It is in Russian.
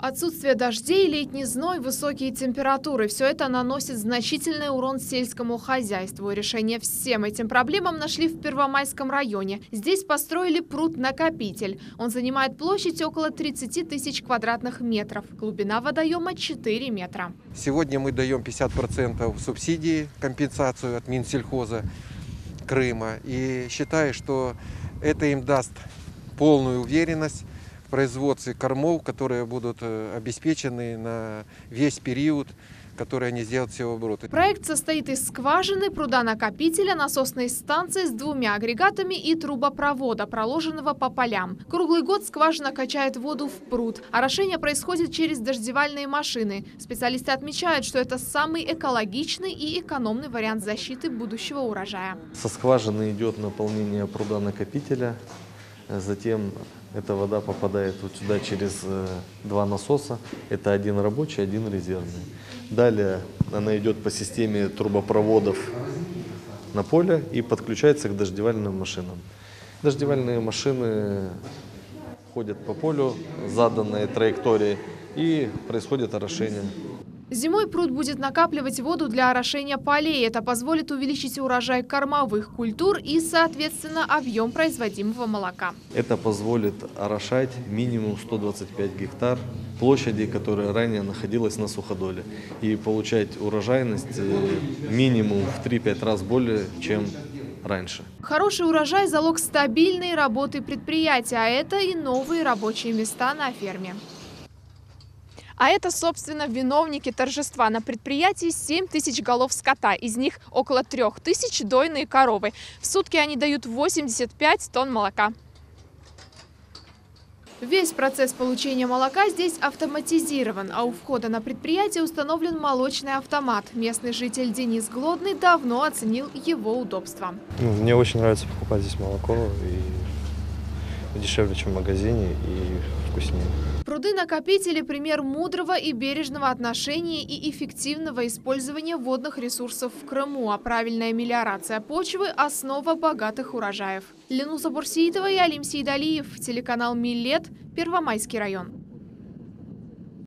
Отсутствие дождей, летний зной, высокие температуры – все это наносит значительный урон сельскому хозяйству. Решение всем этим проблемам нашли в Первомайском районе. Здесь построили пруд-накопитель. Он занимает площадь около 30 тысяч квадратных метров. Глубина водоема 4 метра. Сегодня мы даем 50% субсидии, компенсацию от Минсельхоза Крыма. И считаю, что это им даст полную уверенность производстве кормов, которые будут э, обеспечены на весь период, который они сделают севообороты. Проект состоит из скважины, пруда-накопителя, насосной станции с двумя агрегатами и трубопровода, проложенного по полям. Круглый год скважина качает воду в пруд. Орошение происходит через дождевальные машины. Специалисты отмечают, что это самый экологичный и экономный вариант защиты будущего урожая. Со скважины идет наполнение пруда-накопителя, затем эта вода попадает вот сюда через э, два насоса. Это один рабочий, один резервный. Далее она идет по системе трубопроводов на поле и подключается к дождевальным машинам. Дождевальные машины ходят по полю заданной траектории и происходит орошение. Зимой пруд будет накапливать воду для орошения полей. Это позволит увеличить урожай кормовых культур и, соответственно, объем производимого молока. Это позволит орошать минимум 125 гектар площади, которая ранее находилась на суходоле, и получать урожайность э, минимум в 3-5 раз более, чем раньше. Хороший урожай – залог стабильной работы предприятия, а это и новые рабочие места на ферме. А это, собственно, виновники торжества. На предприятии 7 тысяч голов скота, из них около 3 тысяч дойные коровы. В сутки они дают 85 тонн молока. Весь процесс получения молока здесь автоматизирован, а у входа на предприятие установлен молочный автомат. Местный житель Денис Глодный давно оценил его удобство. Ну, мне очень нравится покупать здесь молоко, и дешевле, чем в магазине, и вкуснее. Пруды-накопители – пример мудрого и бережного отношения и эффективного использования водных ресурсов в Крыму, а правильная мелиорация почвы – основа богатых урожаев. Ленуса Бурсиитова и Алим Сейдалиев, телеканал «Миллет», Первомайский район.